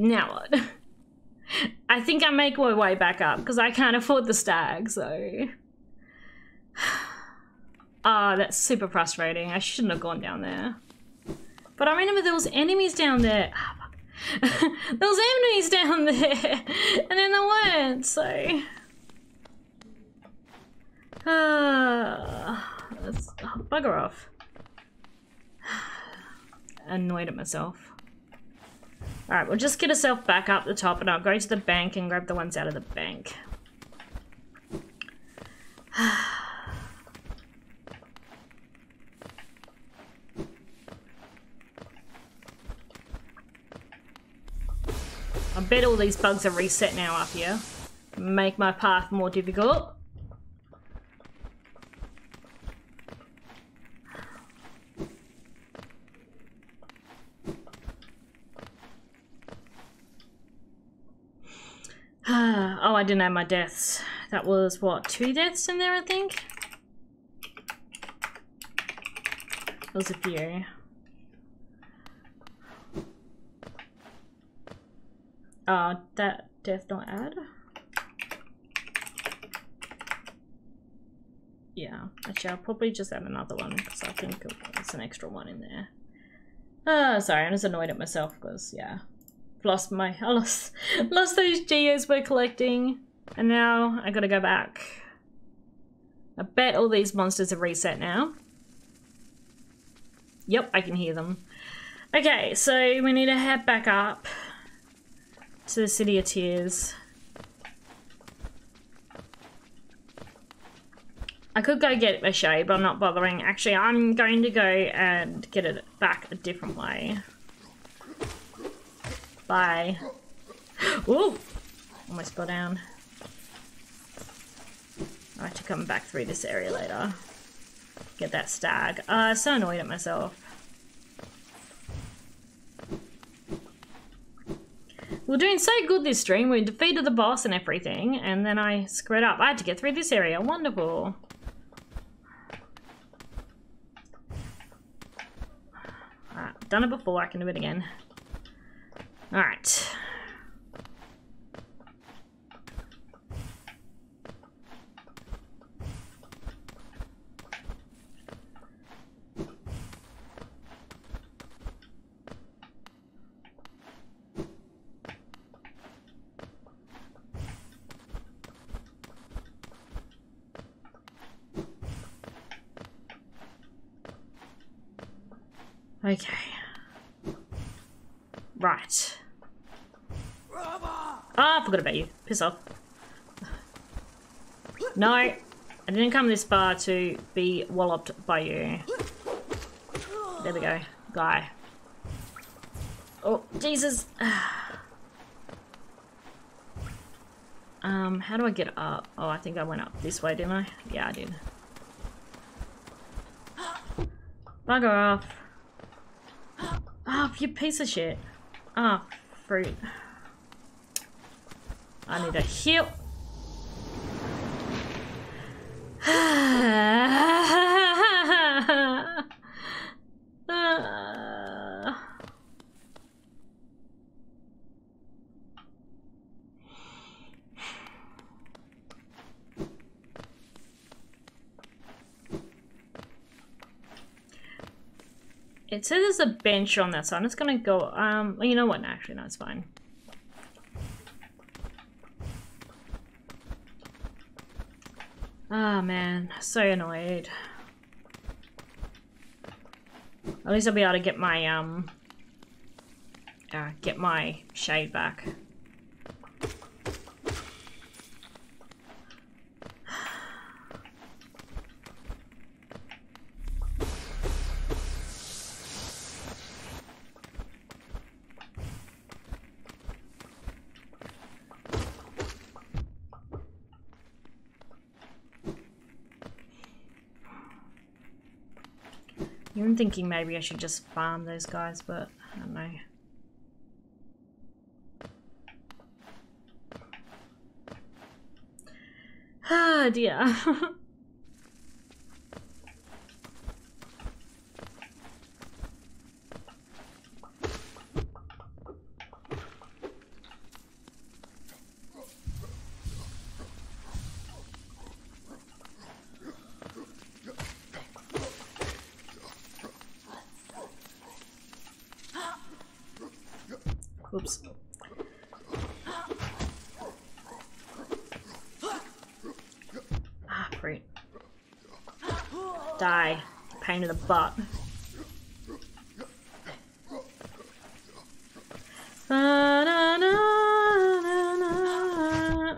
Now what? I think I make my way back up because I can't afford the stag, so. Ah, oh, that's super frustrating. I shouldn't have gone down there. But I remember there was enemies down there. Oh, there was enemies down there, and then there weren't. So. Ah, uh, oh, bugger off. Annoyed at myself. Alright, we'll just get ourselves back up the top and I'll go to the bank and grab the ones out of the bank. I bet all these bugs are reset now up here. Make my path more difficult. oh, I didn't have my deaths. That was, what, two deaths in there, I think? It was a few. Uh, that death not add? Yeah, actually I'll probably just add another one because I think there's an extra one in there. Uh, sorry, I'm just annoyed at myself because, yeah lost my I lost lost those geos we're collecting and now I gotta go back. I bet all these monsters have reset now. Yep, I can hear them. Okay, so we need to head back up to the City of Tears. I could go get a shade, but I'm not bothering. Actually, I'm going to go and get it back a different way. Bye. Ooh! Almost got down. I have to come back through this area later. Get that stag. Uh, so annoyed at myself. We're doing so good this stream. We defeated the boss and everything, and then I screwed up. I had to get through this area. Wonderful. Alright, done it before. I can do it again. All right. Okay. Right. Ah, I forgot about you. Piss off. No, I didn't come this far to be walloped by you. There we go. Guy. Oh, Jesus. um, how do I get up? Oh, I think I went up this way, didn't I? Yeah, I did. Bugger off. Oh, you piece of shit. Ah, oh, fruit. I need a heal. It says there's a bench on that, so I'm just gonna go, um, you know what, actually, no, it's fine. Ah, oh, man. So annoyed. At least I'll be able to get my, um... Uh, get my shade back. Thinking maybe I should just farm those guys, but I don't know. Ah, dear. Oops. Ah, great. Die. Pain in the butt.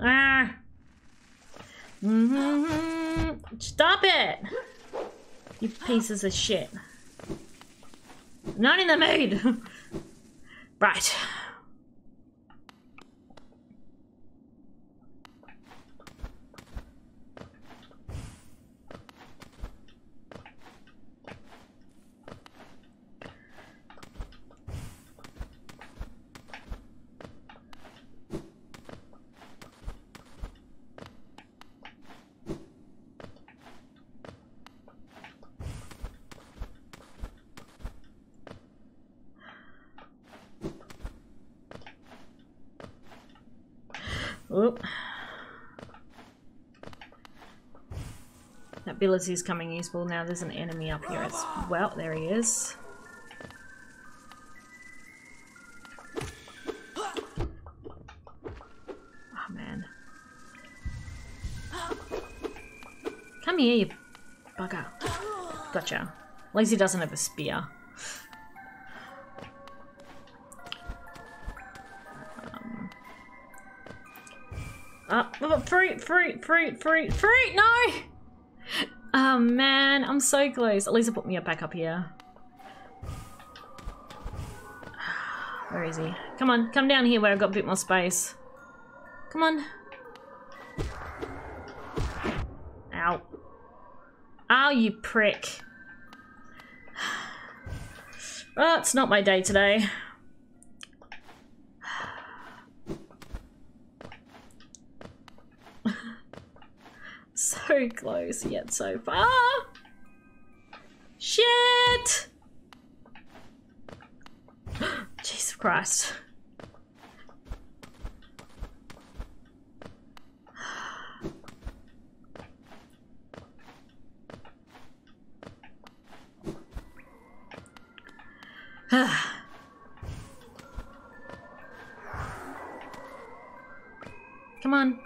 Ah. Mm-hmm. Stop it! You pieces of shit. Not in the mood! right. Oop. That ability is coming useful. Now there's an enemy up here as well. There he is. Oh man. Come here, you bugger. Gotcha. He doesn't have a spear. Uh, fruit, fruit, fruit, fruit, fruit, no! Oh man, I'm so close. At least put me up back up here. Where is he? Come on, come down here where I've got a bit more space. Come on. Ow. Ow, you prick. Well, it's not my day today. so close yet so far. Shit! Jesus Christ. Come on.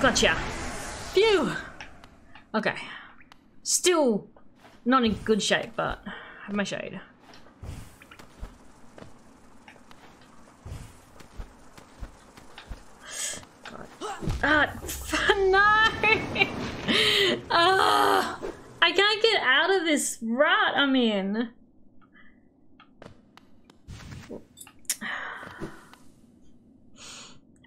Gotcha. Phew. Okay. Still not in good shape, but have my shade. Ah, no! Ah, I can't get out of this rut I'm in.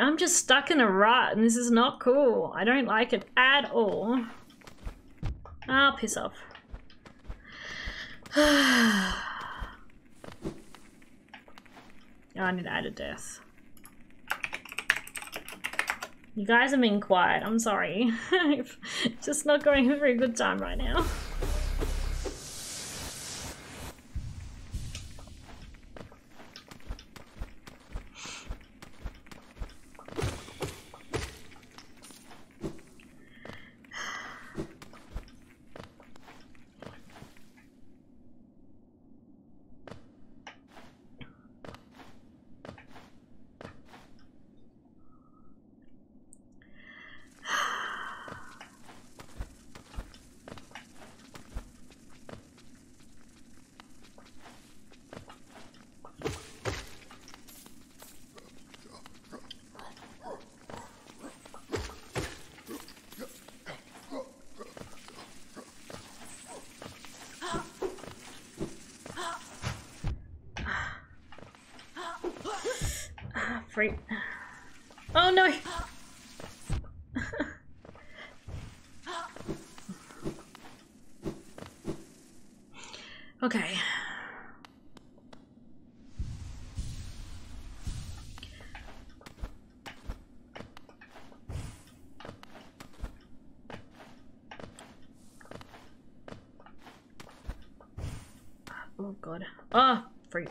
I'm just stuck in a rut and this is not cool. I don't like it at all. Ah, oh, piss off. oh, I need to add a death. You guys are being quiet. I'm sorry. just not going for a very good time right now. Freak. Oh no! okay. Oh god. Ah, oh, freak.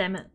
damn it.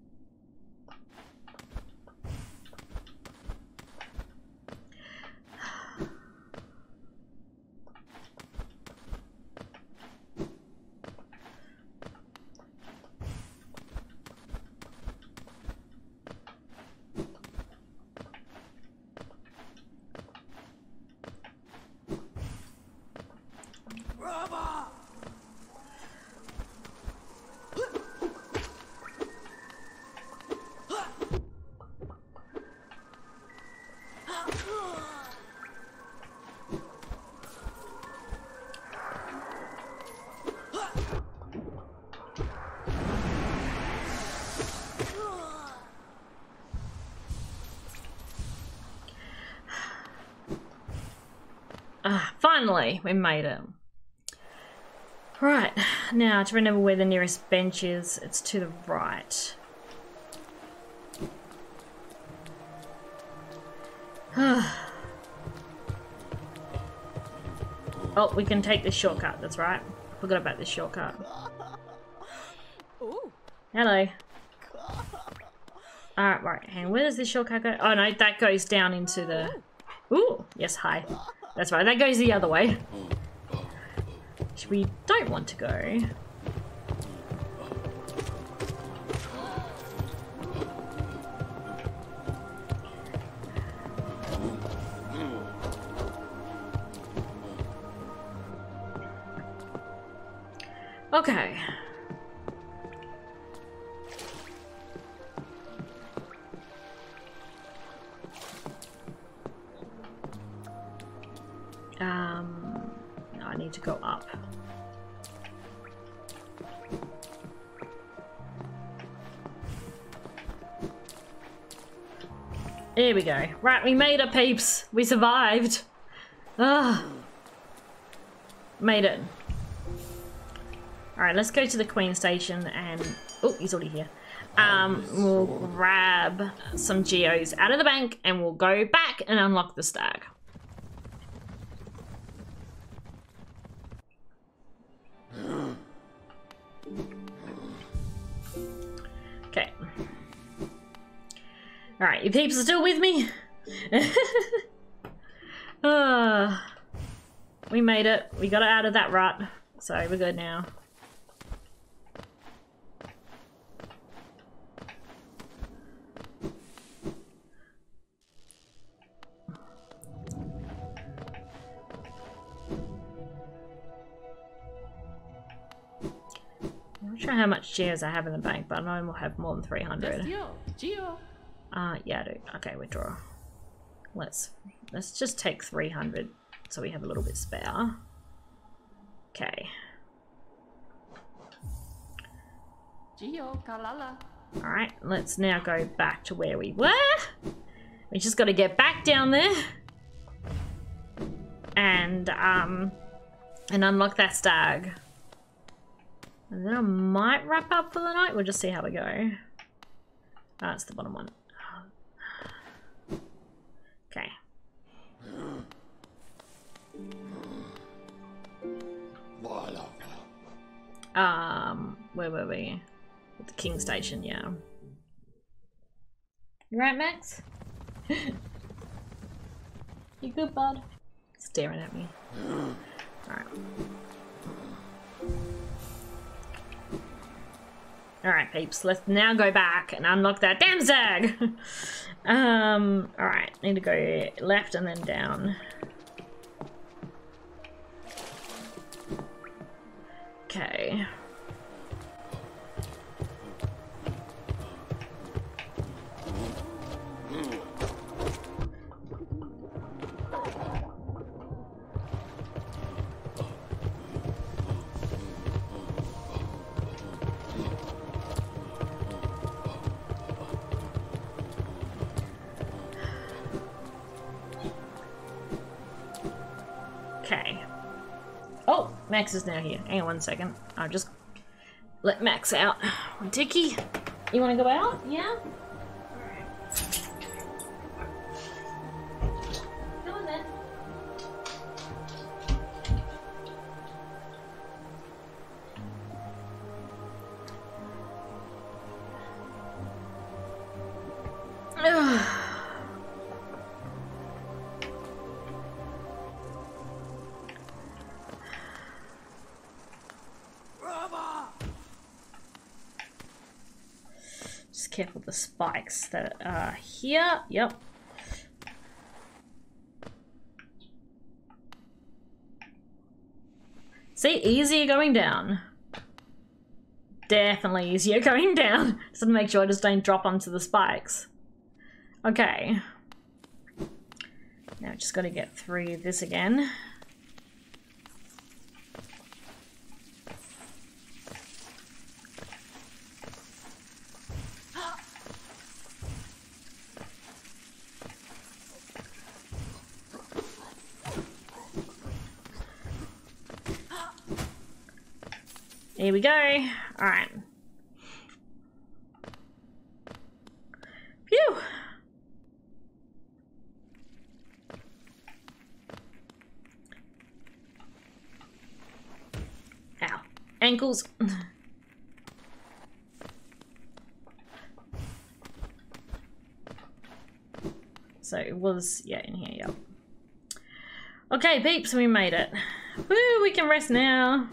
Finally, we made it. Right, now to remember where the nearest bench is, it's to the right. oh, we can take this shortcut, that's right. Forgot about this shortcut. Hello. Alright, right, hang where does this shortcut go? Oh no, that goes down into the... Ooh, yes, hi. That's right, that goes the other way. Mm. Which we don't want to go. We go. Right, we made it, peeps. We survived. Ah, Made it. Alright, let's go to the Queen Station and... Oh, he's already here. Um, we'll grab some geos out of the bank and we'll go back and unlock the stag. Alright, you peeps are still with me? uh, we made it. We got it out of that rut. So we're good now. I'm not sure how much shares I have in the bank, but I know we'll have more than 300. Uh, yeah, I do. Okay, withdraw. Let's let's just take 300 so we have a little bit spare. Okay. Alright, let's now go back to where we were. We just got to get back down there. And, um, and unlock that stag. And then I might wrap up for the night. We'll just see how we go. That's the bottom one. Okay. Um, where were we? At the King Station, yeah. You right, Max? you good, bud? Staring at me. Alright. Alright, peeps. Let's now go back and unlock that damn zag! um, alright. Need to go left and then down. Okay. Max is now here. Hang on one second. I'll just let Max out. Dicky, you want to go out? Yeah? Spikes that are here. Yep. See, easier going down. Definitely easier going down. Just to make sure I just don't drop onto the spikes. Okay. Now just got to get through this again. Alright. Phew! Ow. Ankles. so it was, yeah, in here, yep. Okay, peeps, we made it. Woo, we can rest now.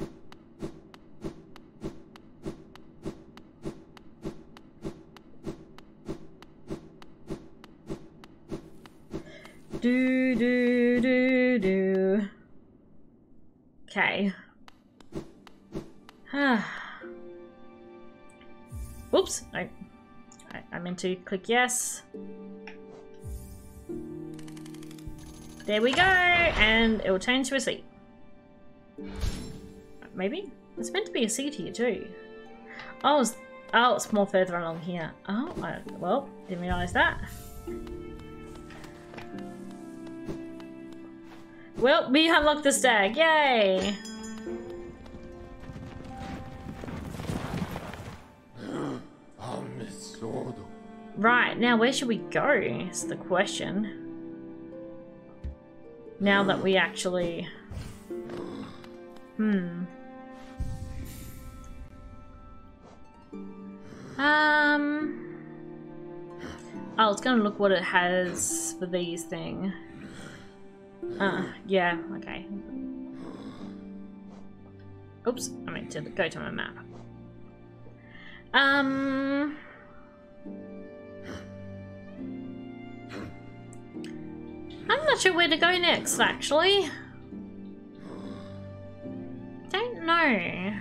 Do, do, do, do. Okay. Whoops, I, I, I meant to click yes. There we go, and it will change to a seat. Maybe? It's meant to be a seat here too. Oh, it's, oh, it's more further along here. Oh, I, well, didn't realise that. Well, we unlocked the stag, yay! Right, now where should we go is the question now that we actually... Hmm. Um... Oh, it's gonna look what it has for these thing. Uh, yeah, okay. Oops, I meant to go to my map. Um... I'm not sure where to go next, actually. Don't know.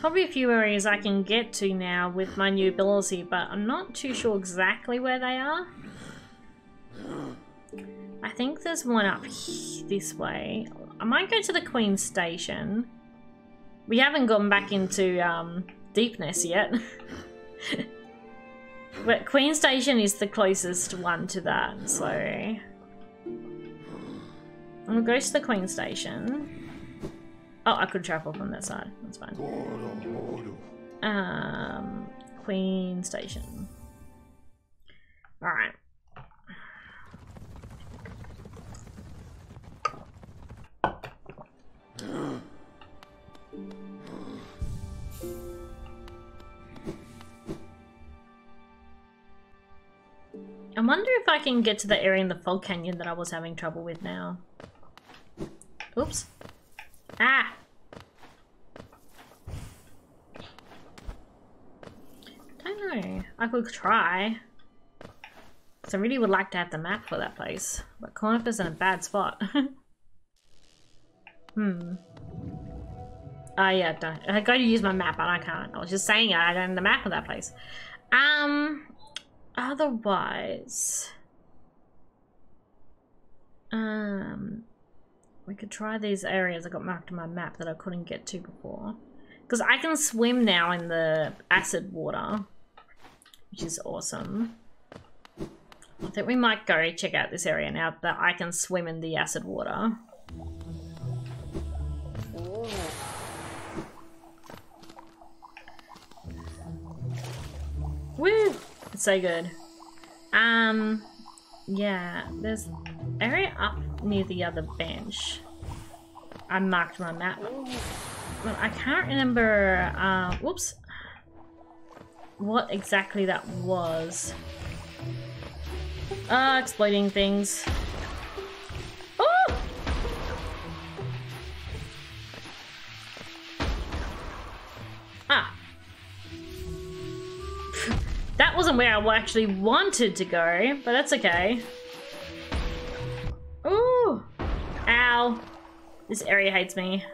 Probably a few areas I can get to now with my new ability, but I'm not too sure exactly where they are. I think there's one up this way. I might go to the Queen Station. We haven't gone back into um, Deepnest yet. but Queen Station is the closest one to that, so... I'm gonna go to the Queen Station. Oh, I could travel from that side. That's fine. Um, Queen Station. Alright. I wonder if I can get to the area in the Fog Canyon that I was having trouble with now. Oops. Ah! Don't know. I could try. So I really would like to have the map for that place. But Cornifer's in a bad spot. hmm. Oh yeah, don't. I got to use my map and I can't. I was just saying I don't have the map of that place. Um, otherwise, um, we could try these areas I got marked on my map that I couldn't get to before. Because I can swim now in the acid water, which is awesome. I think we might go check out this area now that I can swim in the acid water. Woo! It's so good. Um, yeah, there's area up near the other bench. I marked my map. But I can't remember, uh, whoops, what exactly that was. Ah, uh, exploding things. Ah! That wasn't where I actually wanted to go, but that's okay. Ow. This area hates me.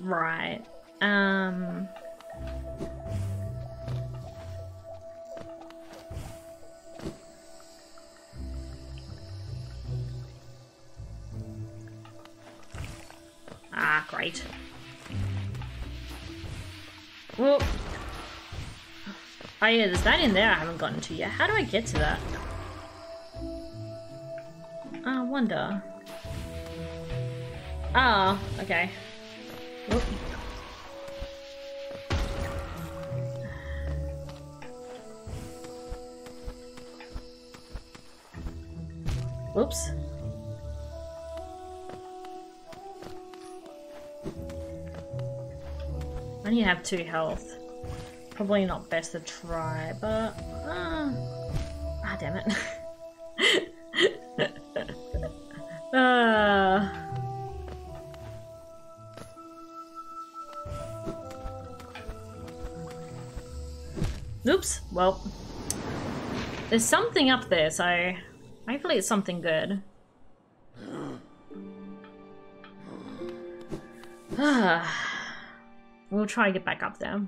Right. Um... Ah, great. Well, oh yeah, there's that in there I haven't gotten to yet. How do I get to that? I wonder. Ah, oh, okay. Whoop. Whoops. Only have two health. Probably not best to try, but... Uh, ah, damn it. uh... Oops, well... There's something up there, so... Hopefully it's something good. we'll try to get back up there.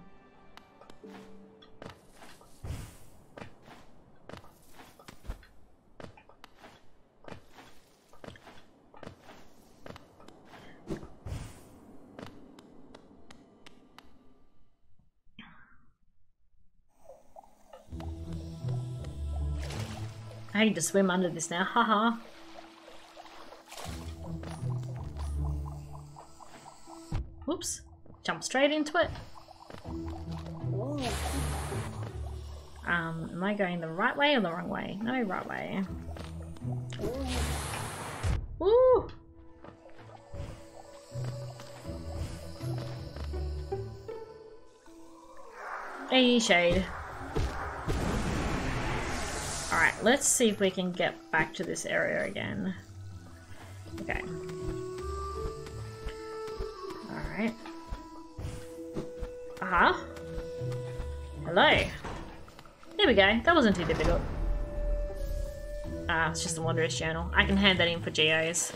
I need to swim under this now, haha. Jump straight into it. Um, am I going the right way or the wrong way? No, right way. Woo! Hey, Shade. Alright, let's see if we can get back to this area again. Uh-huh. Hello. There we go. That wasn't too difficult. Ah, it's just a Wanderer's Journal. I can hand that in for geos.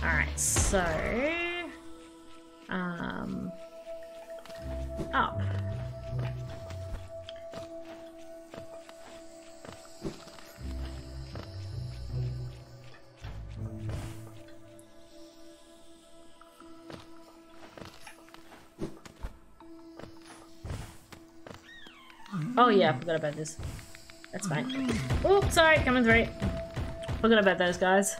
Alright, so... Um... Up. Oh yeah, I forgot about this. That's fine. Oh, sorry, coming through. Forgot about those guys.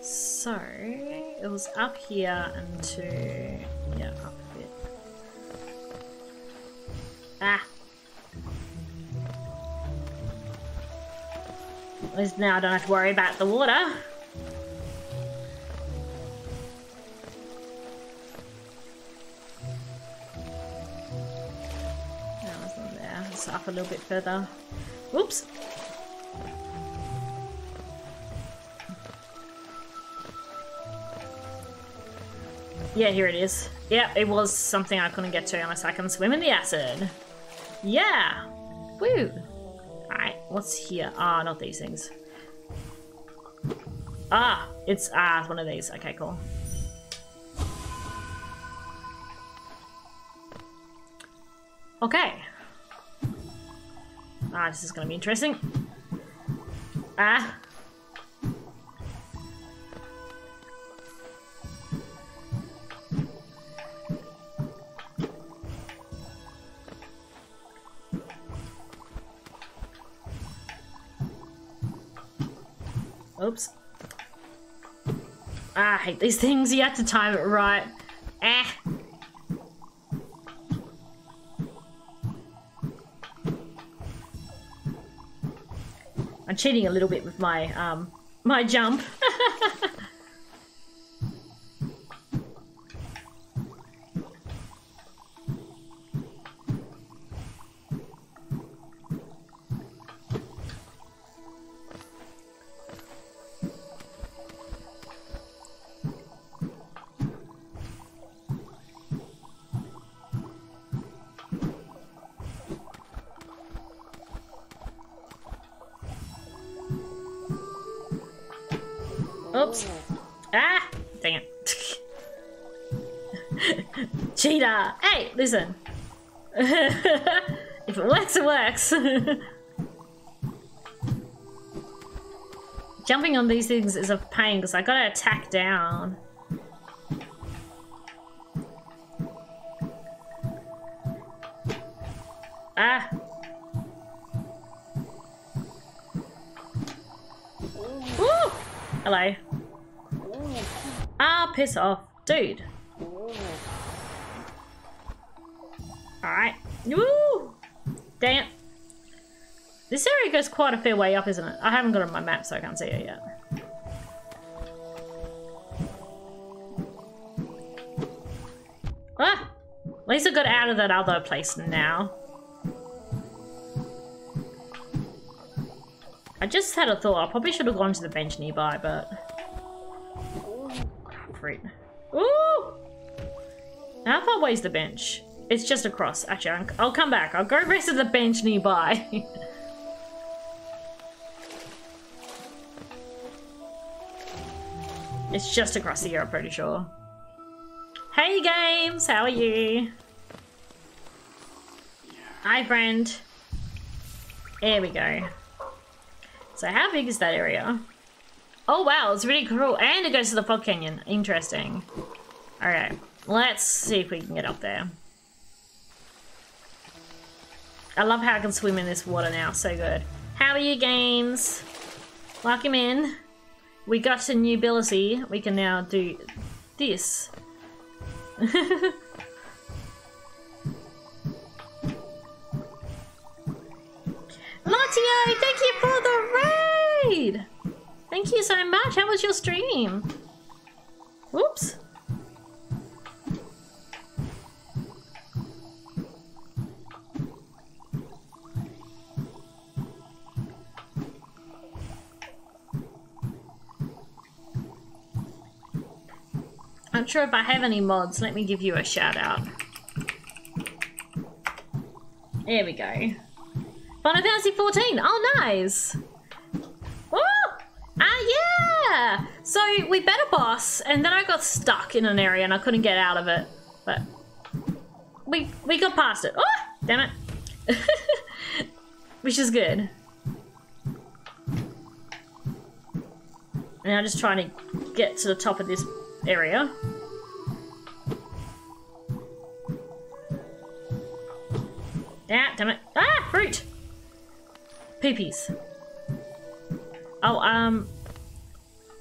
So, it was up here and to... Yeah, up a bit. Ah! At least now I don't have to worry about the water. Further. Whoops! Yeah, here it is. Yeah, it was something I couldn't get to unless I can swim in the acid. Yeah! Woo! Alright, what's here? Ah, not these things. Ah, it's ah, one of these. Okay, cool. This is gonna be interesting. Ah. Oops. Ah, I hate these things. You have to time it right. Ah. Cheating a little bit with my um my jump. listen. if it works, it works. Jumping on these things is a pain because I gotta attack down. Ah! Woo! Hello. Ah, piss off. Dude. Quite a fair way up, isn't it? I haven't got it on my map, so I can't see it yet. Ah! At least I got out of that other place now. I just had a thought. I probably should have gone to the bench nearby, but... Fruit. Ooh! How far away is the bench? It's just across. Actually, I'll come back. I'll go rest at the bench nearby. it's just across here, I'm pretty sure. Hey, games! How are you? Hi, friend. There we go. So how big is that area? Oh wow, it's really cool. And it goes to the Fog Canyon. Interesting. Alright, let's see if we can get up there. I love how I can swim in this water now, so good. How are you games? Welcome in. We got a new ability. We can now do this. Lotio, thank you for the raid! Thank you so much. How was your stream? Whoops. I'm sure if I have any mods, let me give you a shout out. There we go. Final Fantasy 14. Oh, nice. Oh, ah, yeah. So we bet a boss, and then I got stuck in an area and I couldn't get out of it. But we we got past it. Oh, damn it. Which is good. And I'm just trying to get to the top of this area. Yeah, damn it. Ah, fruit! Peepees. Oh, um...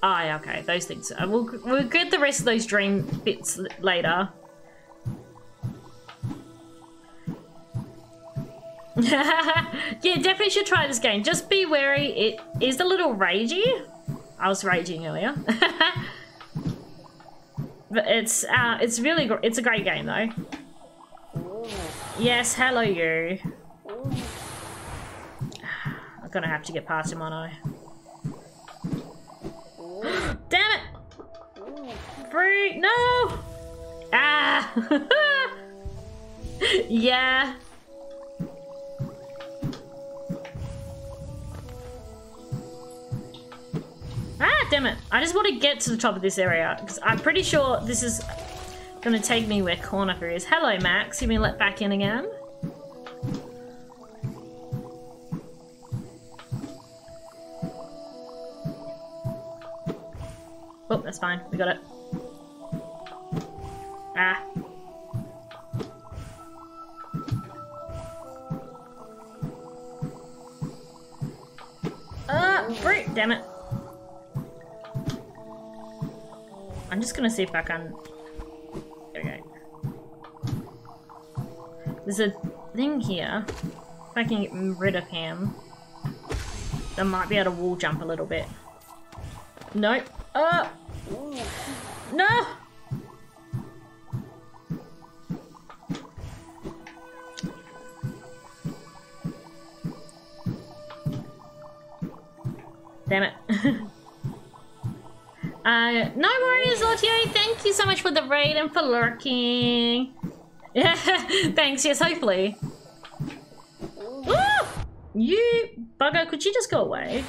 Ah, oh, okay, those things. Uh, we'll, we'll get the rest of those dream bits later. yeah, definitely should try this game. Just be wary, it is a little ragey. I was raging earlier. but it's uh, it's really it's a great game though. Yes, hello you. I'm gonna have to get past him, aren't I? Damn it! Free! No! Ah! yeah. Ah, damn it. I just want to get to the top of this area because I'm pretty sure this is going to take me where Cornifer is. Hello, Max. You been let back in again? Oh, that's fine. We got it. Ah. Ah, uh! Damn it. I'm just gonna see if I can... Okay. There's a thing here. If I can get rid of him, I might be able to wall jump a little bit. Nope. Uh, no! Damn it. uh, no worries, Lotio. Thank you so much for the raid and for lurking. Yeah, thanks. Yes, hopefully. Ooh! You bugger, could you just go away?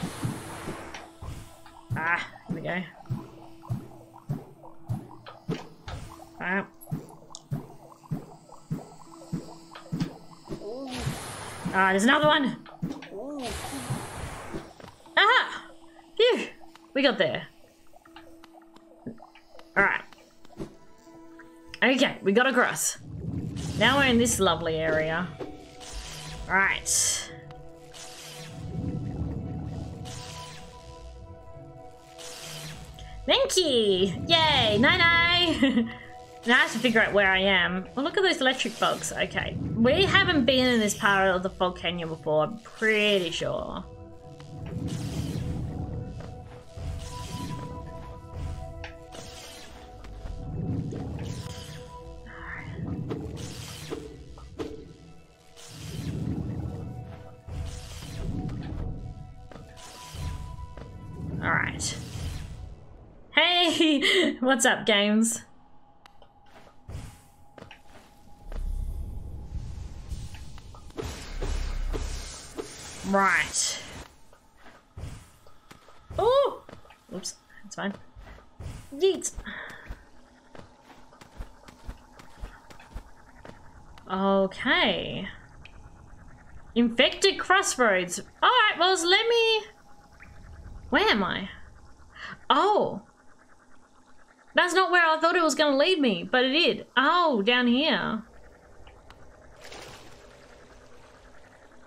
Ah, here we go. Ah. Ah, there's another one. Ah! Phew! we got there. Alright. Okay, we got across. Now we're in this lovely area. Alright. Thank you! Yay! Night night! now I have to figure out where I am. Well, look at those electric bugs. Okay. We haven't been in this part of the Fog Canyon before, I'm pretty sure. Hey! What's up, games? Right. Oh! Oops, that's fine. Yeet! Okay. Infected crossroads. Alright, well, let me... Where am I? Oh. That's not where I thought it was going to lead me, but it did. Oh, down here.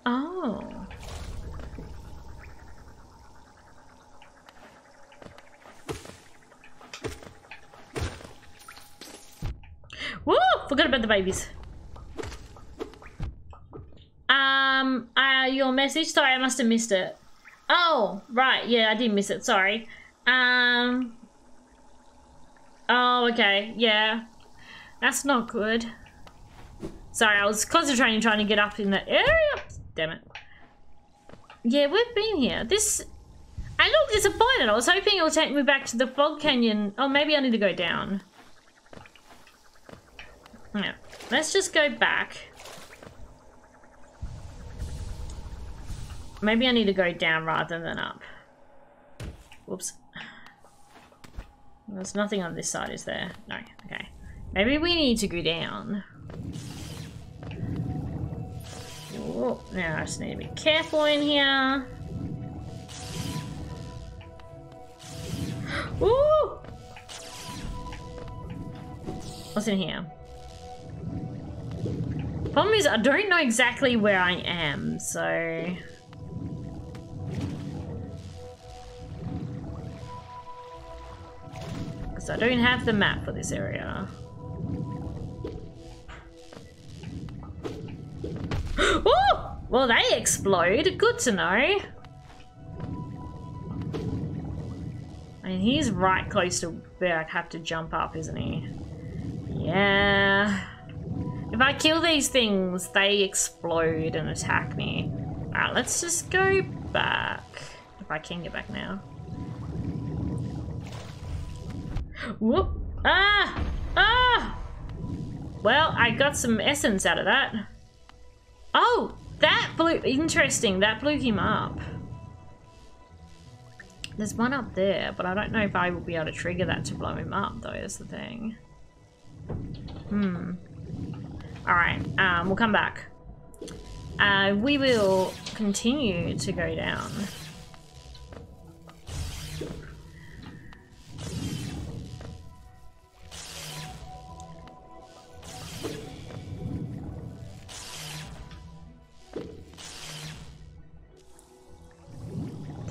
Oh. Woo! Forgot about the babies. Um, uh, your message? Sorry, I must have missed it. Oh, right. Yeah, I did miss it. Sorry. Um. Oh, okay. Yeah. That's not good. Sorry, I was concentrating trying to get up in that area. Damn it. Yeah, we've been here. This... I look disappointed. I was hoping it would take me back to the Fog Canyon. Oh, maybe I need to go down. Yeah. Let's just go back. Maybe I need to go down rather than up. Whoops. There's nothing on this side, is there? No, okay. Maybe we need to go down. Ooh, now I just need to be careful in here. Ooh! What's in here? Problem is, I don't know exactly where I am, so... Because I don't have the map for this area. oh! Well, they explode. Good to know. I mean, he's right close to where I'd have to jump up, isn't he? Yeah. If I kill these things, they explode and attack me. Alright, let's just go back. If I can get back now. Whoop! Ah! Ah! Well, I got some essence out of that. Oh! That blew... Interesting. That blew him up. There's one up there, but I don't know if I will be able to trigger that to blow him up, though, is the thing. Hmm. Alright, um, we'll come back. Uh, we will continue to go down.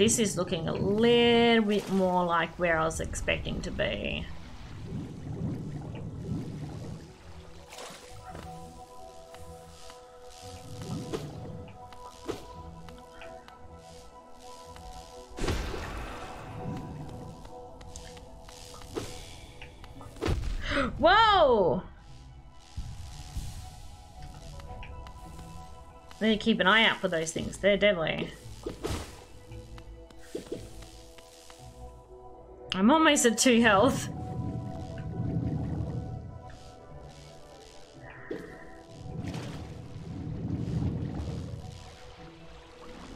This is looking a little bit more like where I was expecting to be. Whoa! Need to keep an eye out for those things. They're deadly. I'm almost at two health.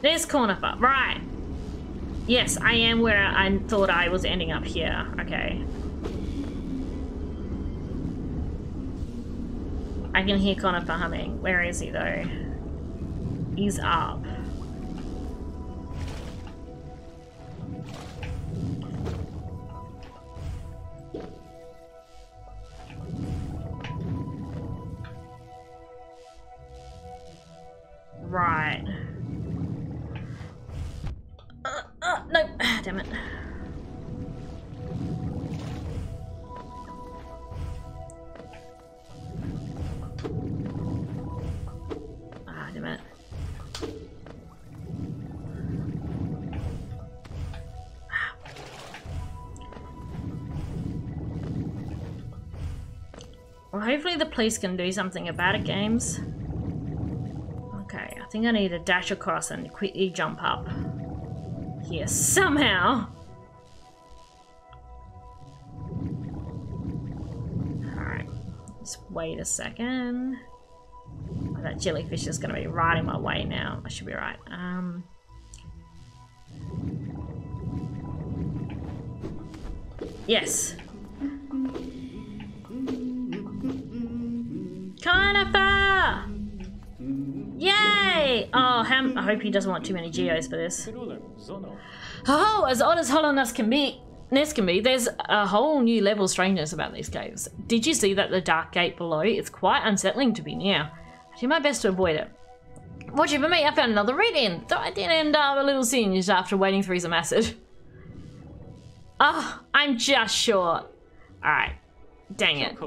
There's Cornifer, right. Yes, I am where I thought I was ending up here. Okay. I can hear Cornifer humming. Where is he though? He's up. Police can do something about it, games. Okay, I think I need to dash across and quickly jump up. Here, somehow! Alright, just wait a second. Oh, that jellyfish is going to be right in my way now. I should be right. Um... Yes. I hope he doesn't want too many geos for this. Oh, as odd as Hallownest can be, Nest can be, there's a whole new level of strangeness about these caves. Did you see that the dark gate below? It's quite unsettling to be near. I do my best to avoid it. Watching for me, I found another reading. Though I did end up a little singed after waiting for some acid. Oh, I'm just short. Alright. Dang it.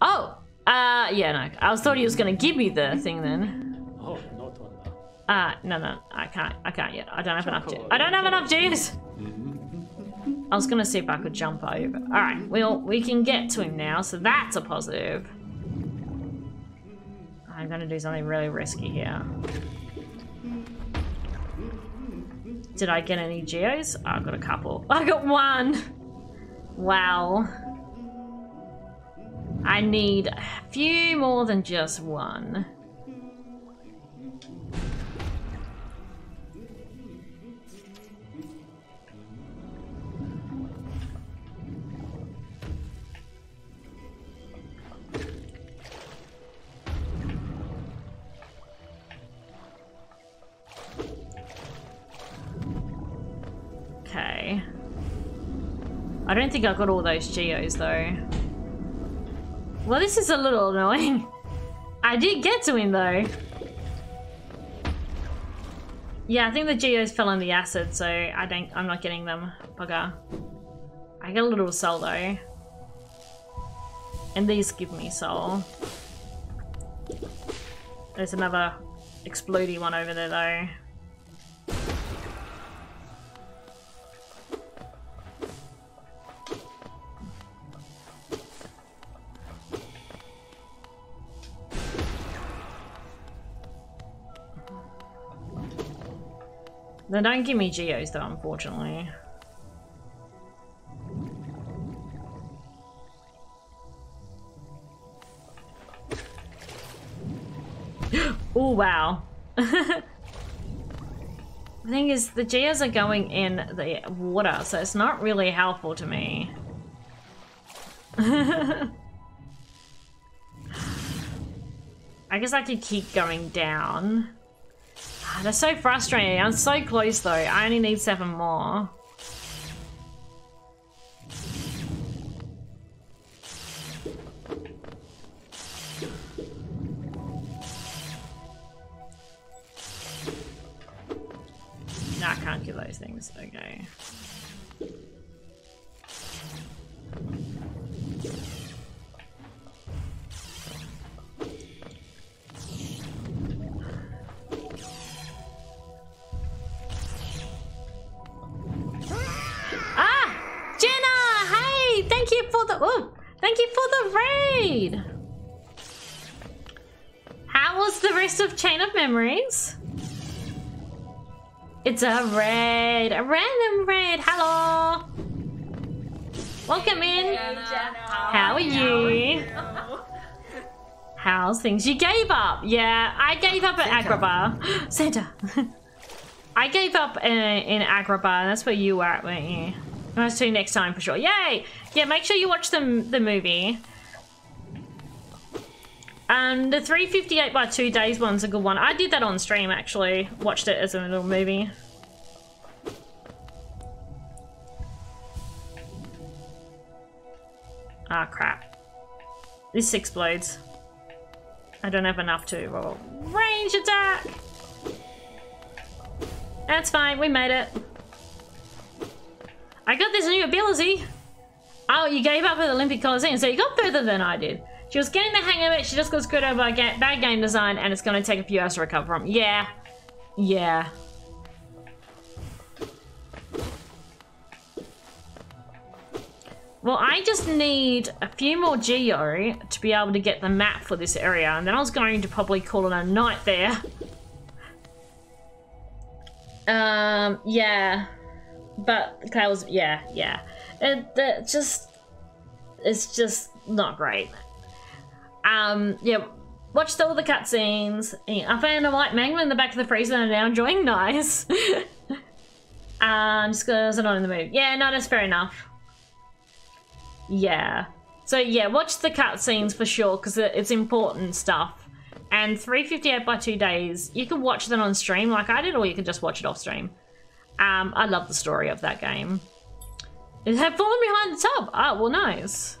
Oh! Uh, yeah, no. I was thought he was gonna give me the thing then. Oh, not on Uh, no, no. I can't. I can't yet. I don't have enough I don't have enough G's! I was gonna see if I could jump over. Alright, well, we can get to him now, so that's a positive. I'm gonna do something really risky here. Did I get any geos? Oh, I got a couple. I got one! Wow. I need a few more than just one. Okay. I don't think I got all those geos though. Well, this is a little annoying. I did get to him though. Yeah, I think the geos fell in the acid, so I don't. I'm not getting them. Bugger. I get a little soul though, and these give me soul. There's another explodey one over there though. They don't give me geos though, unfortunately. oh wow. the thing is, the geos are going in the water, so it's not really helpful to me. I guess I could keep going down. Ah, that's so frustrating. I'm so close though. I only need seven more. I can't get those things. Okay. For the... Oh! Thank you for the raid! How was the rest of Chain of Memories? It's a raid! A random raid! Hello! Welcome in! How are you? How's things? You gave up! Yeah, I gave up at Agrabah. Santa! I gave up in, in Agrabah, that's where you were at, weren't you? I'll see you next time for sure. Yay! Yeah, make sure you watch the, the movie. Um, the 358 by 2 days one's a good one. I did that on stream, actually. Watched it as a little movie. Ah, crap. This explodes. I don't have enough to roll. Range attack! That's fine, we made it. I got this new ability. Oh, you gave up at the Olympic Coliseum, so you got further than I did. She was getting the hang of it, she just got screwed over by ga bad game design, and it's gonna take a few hours to recover from. Yeah. Yeah. Well, I just need a few more geo to be able to get the map for this area, and then I was going to probably call it a night there. Um, yeah. But Kyle's, yeah, yeah. It, it just, it's just not great. Um, yeah, watched all the cutscenes. I found a white Magnum in the back of the freezer and now enjoying nice. um, just because I'm not in the mood. Yeah, no, that's fair enough. Yeah. So yeah, watch the cutscenes for sure because it's important stuff. And 358 by two days, you can watch that on stream like I did, or you can just watch it off stream. Um, I love the story of that game. It had fallen behind the tub. Ah, well, nice.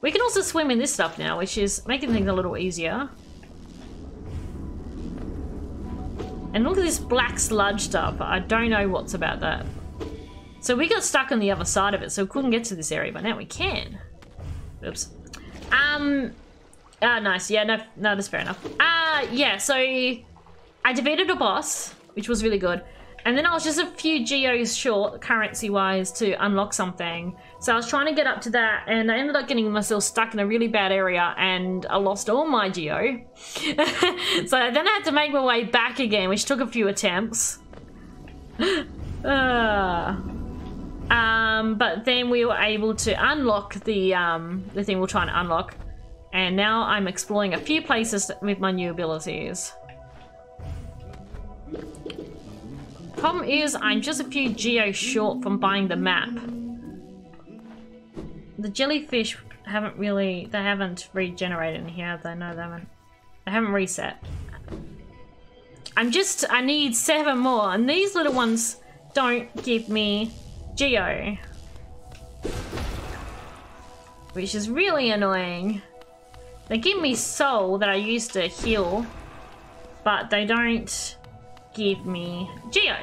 We can also swim in this stuff now, which is making things a little easier. And look at this black sludge stuff. I don't know what's about that. So we got stuck on the other side of it, so we couldn't get to this area, but now we can. Oops. Um, ah, nice. Yeah, no, no, that's fair enough. Uh, yeah, so I defeated a boss, which was really good. And then I was just a few geos short, currency-wise, to unlock something. So I was trying to get up to that, and I ended up getting myself stuck in a really bad area, and I lost all my geo. so then I had to make my way back again, which took a few attempts. uh... Um, but then we were able to unlock the um, the thing we're trying to unlock. And now I'm exploring a few places with my new abilities. Problem is, I'm just a few geo short from buying the map. The jellyfish haven't really, they haven't regenerated in here, they? No, they haven't. They haven't reset. I'm just, I need seven more, and these little ones don't give me Geo. Which is really annoying. They give me soul that I use to heal, but they don't give me Geo.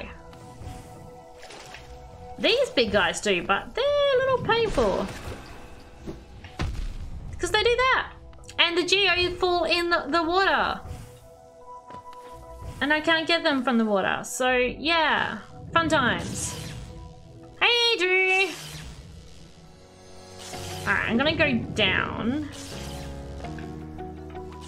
These big guys do, but they're a little painful. Because they do that. And the Geo fall in the, the water. And I can't get them from the water. So, yeah. Fun times. Hey, Drew! Alright, I'm gonna go down.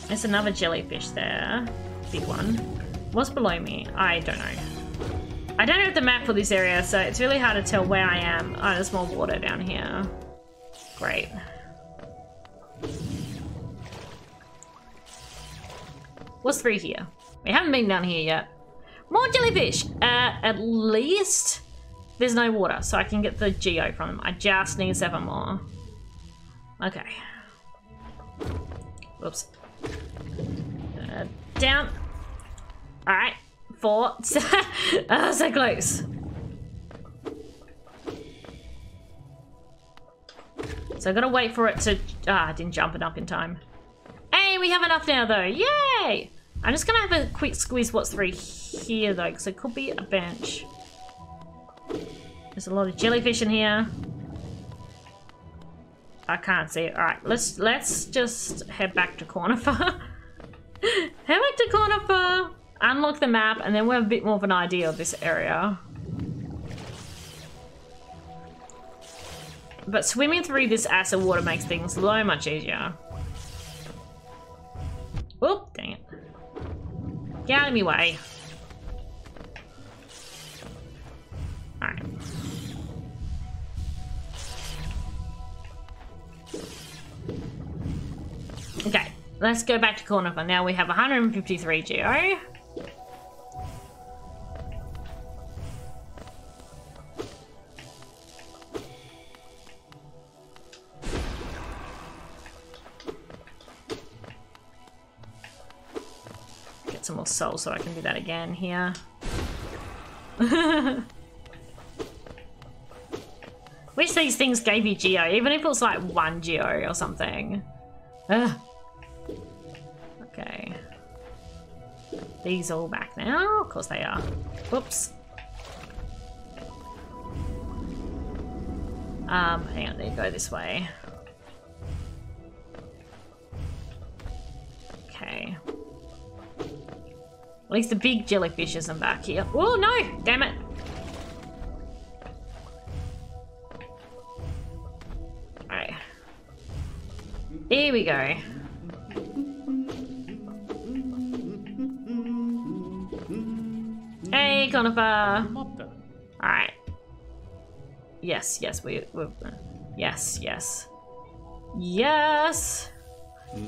There's another jellyfish there. Big one. What's below me? I don't know. I don't have the map for this area, so it's really hard to tell where I am. Oh, there's more water down here. Great. What's through here? We haven't been down here yet. More jellyfish! Uh, at least there's no water, so I can get the geo from them. I just need seven more. Okay. Whoops. Uh, down. Alright. Four. oh, so close. So I gotta wait for it to... Ah, I didn't jump it up in time. Hey, we have enough now, though. Yay! I'm just gonna have a quick squeeze what's through here, though, because it could be a bench. There's a lot of jellyfish in here. I can't see it. Alright, let's let's just head back to Cornifer. head back to Cornifer, unlock the map, and then we'll have a bit more of an idea of this area. But swimming through this acid water makes things so much easier. Whoop, dang it. Get out of my way. Alright. Okay, let's go back to Cornifer. Now we have 153 geo. Soul so I can do that again here. Wish these things gave you geo, even if it was like one geo or something. Ugh. Okay. these all back now? Of course they are. Whoops. Um, hang on, they go this way. Okay. At least the big jellyfish isn't back here. Oh no! Damn it! Alright. Here we go. Hey, Cornifer! Alright. Yes, yes, we, we, yes, yes. Yes!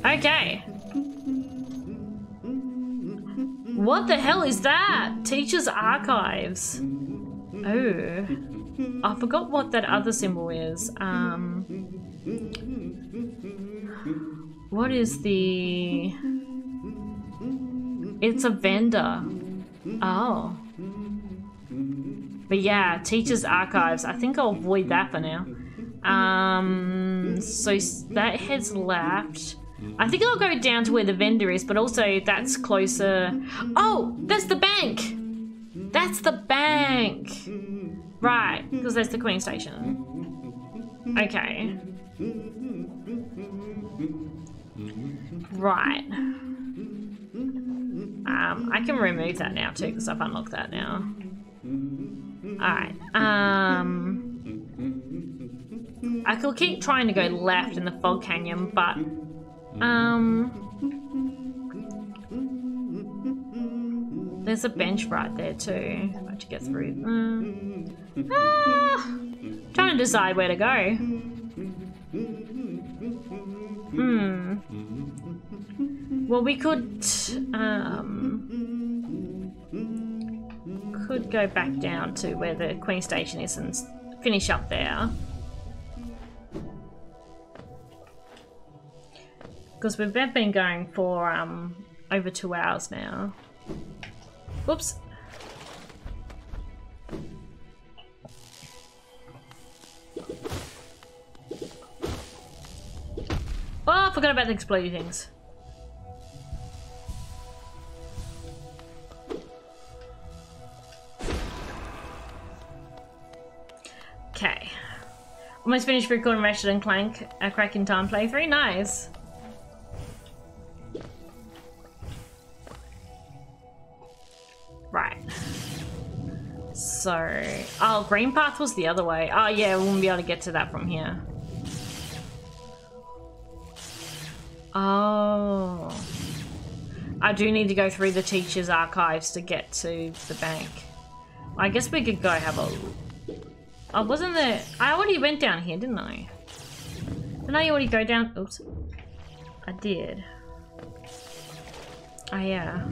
Okay. What the hell is that? Teacher's Archives. Oh. I forgot what that other symbol is. Um. What is the... It's a vendor. Oh. But yeah, Teacher's Archives. I think I'll avoid that for now. Um, so that heads left. I think I'll go down to where the vendor is, but also that's closer. Oh, that's the bank. That's the bank. Right, because that's the Queen Station. Okay. Right. Um, I can remove that now too, because I've unlocked that now. Alright, um... I could keep trying to go left in the Fog Canyon, but um, there's a bench right there too. Hard to get through. Uh, ah, trying to decide where to go. Hmm. Well, we could um could go back down to where the Queen Station is and finish up there. Because we've been going for um, over two hours now. Whoops. Oh, I forgot about the explodey things. Okay. Almost finished recording Ratchet and Clank, a Crack in Time playthrough. Nice. So, oh, green path was the other way. Oh yeah, we won't be able to get to that from here. Oh. I do need to go through the teacher's archives to get to the bank. I guess we could go have a... Oh, wasn't there... I already went down here, didn't I? Didn't I already go down... Oops. I did. Oh, yeah.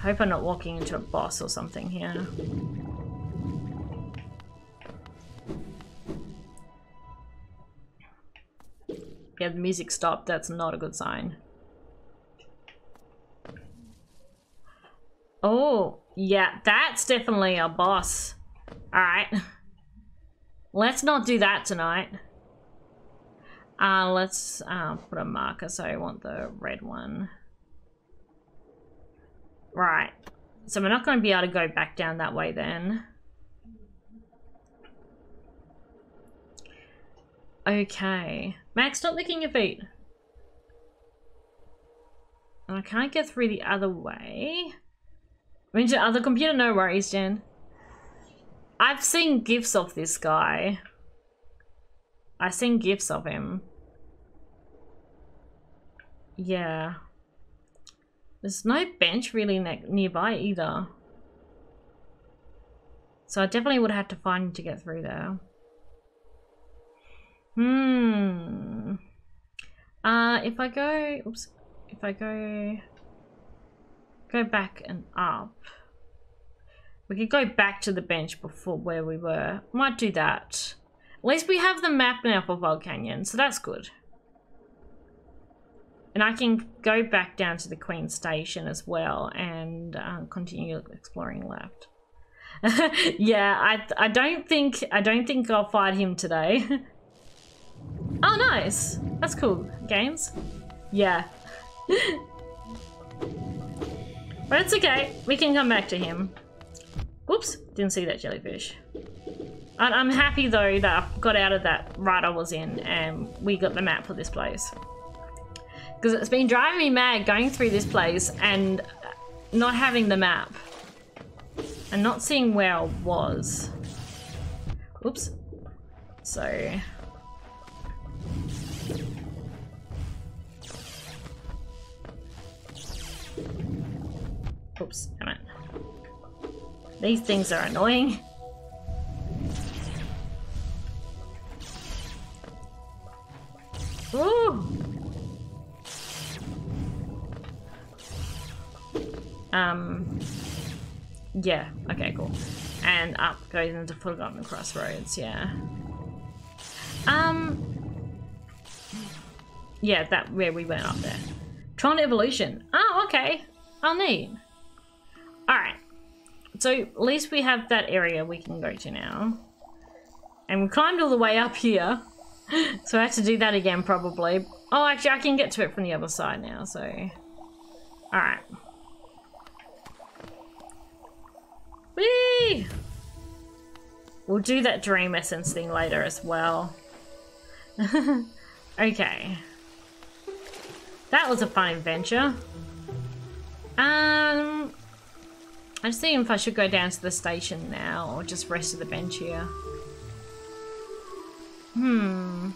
I hope I'm not walking into a boss or something here. Yeah, the music stopped. That's not a good sign. Oh, yeah, that's definitely a boss. Alright. Let's not do that tonight. Uh, let's uh, put a marker so I want the red one. Right. So we're not going to be able to go back down that way then. Okay. Max, stop licking your feet. And I can't get through the other way. I mean, the other computer, no worries, Jen. I've seen gifs of this guy. I've seen gifs of him. Yeah. There's no bench really ne nearby either. So I definitely would have to find to get through there. Hmm. Uh, if I go, oops, if I go, go back and up, we could go back to the bench before where we were. Might do that. At least we have the map now for Fog Canyon, so that's good. And I can go back down to the Queen Station as well and uh, continue exploring left. yeah, I I don't think I don't think I'll fight him today. oh, nice. That's cool. Games. Yeah. but it's okay. We can come back to him. Whoops! Didn't see that jellyfish. I'm happy though that I got out of that rut I was in and we got the map for this place. Because it's been driving me mad going through this place and not having the map. And not seeing where I was. Oops. So... Oops, damn it. These things are annoying. Ooh. Um, yeah, okay, cool. And up goes into Forgotten Crossroads, yeah. Um, yeah, that where we went up there. Tron Evolution. Oh, okay. Oh, neat. Alright. So, at least we have that area we can go to now. And we climbed all the way up here. so I have to do that again, probably. Oh, actually, I can get to it from the other side now, so... Alright. Whee! We'll do that dream essence thing later as well. okay. That was a fun adventure. Um, I'm seeing if I should go down to the station now or just rest at the bench here. Hmm.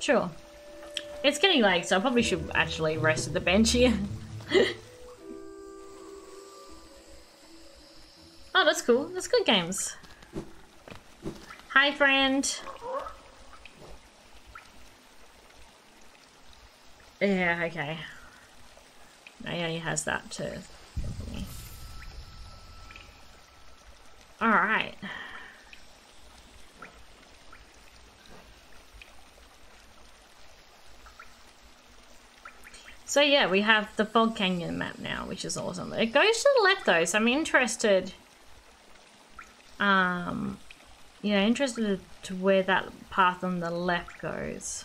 Sure. It's getting late, so I probably should actually rest at the bench here. oh, that's cool. That's good games. Hi, friend. Yeah, okay. Naomi has that too. Alright. So yeah, we have the Fog Canyon map now, which is awesome. It goes to the left though, so I'm interested. Um, yeah, interested to where that path on the left goes.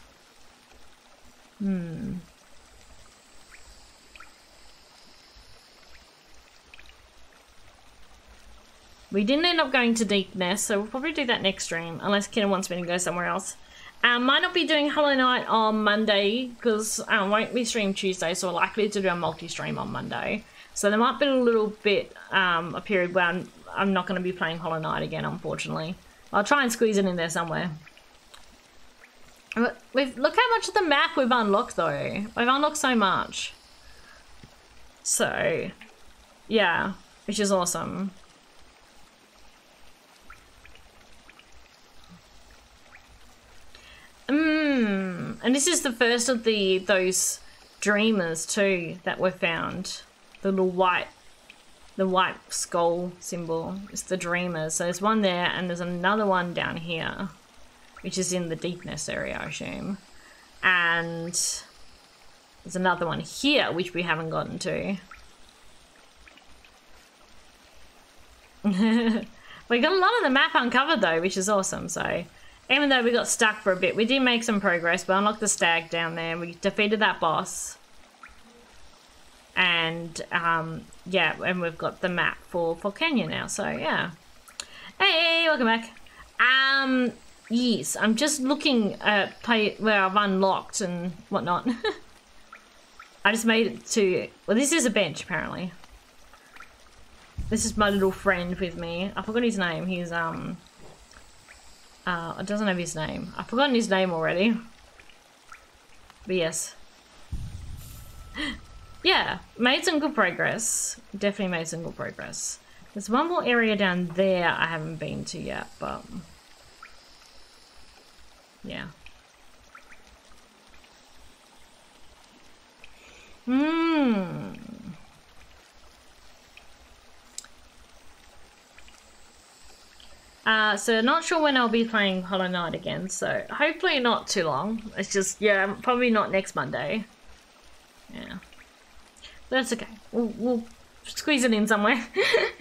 Hmm. We didn't end up going to Deep Deepnest, so we'll probably do that next stream, unless Ken wants me to go somewhere else. Um, might not be doing Hollow Knight on Monday, because I um, won't be streaming Tuesday, so likely to do a multi-stream on Monday. So there might be a little bit, um, a period where I'm, I'm not going to be playing Hollow Knight again, unfortunately. I'll try and squeeze it in there somewhere. We've, look how much of the map we've unlocked, though. We've unlocked so much. So, yeah, which is awesome. Mmm. And this is the first of the those dreamers too that were found. The little white the white skull symbol. It's the dreamers. So there's one there and there's another one down here. Which is in the Deepnest area, I assume. And there's another one here which we haven't gotten to. we got a lot of the map uncovered though, which is awesome, so even though we got stuck for a bit, we did make some progress. We unlocked the stag down there. We defeated that boss. And, um, yeah, and we've got the map for, for Kenya now. So, yeah. Hey, welcome back. Um, yes, I'm just looking at play where I've unlocked and whatnot. I just made it to... Well, this is a bench, apparently. This is my little friend with me. I forgot his name. He's, um... Uh, it doesn't have his name. I've forgotten his name already. But yes. yeah, made some good progress. Definitely made some good progress. There's one more area down there I haven't been to yet, but... Yeah. Hmm. Uh, so not sure when I'll be playing Hollow Knight again, so hopefully not too long. It's just, yeah, probably not next Monday. Yeah. That's okay. We'll, we'll squeeze it in somewhere.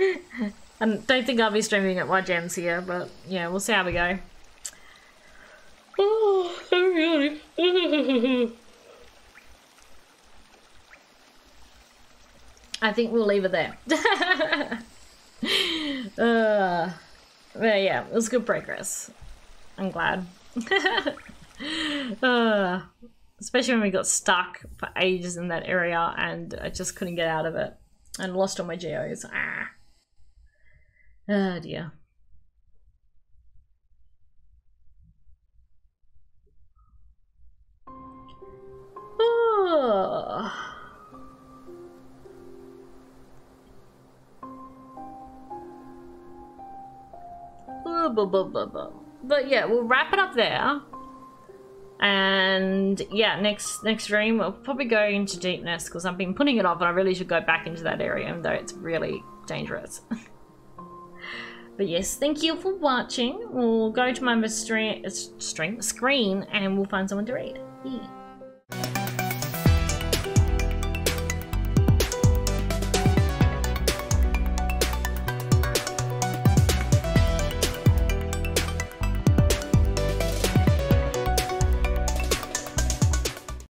and don't think I'll be streaming while Jen's here, but yeah, we'll see how we go. Oh, I'm really. I think we'll leave it there. uh, but yeah, it was good progress. I'm glad. uh, especially when we got stuck for ages in that area and I just couldn't get out of it and lost all my geos. Ah. Oh dear. Oh. But yeah, we'll wrap it up there. And yeah, next next stream we'll probably go into Deepnest because I've been putting it off and I really should go back into that area even though it's really dangerous. but yes, thank you for watching. We'll go to my stream, stream screen and we'll find someone to read. Yeah.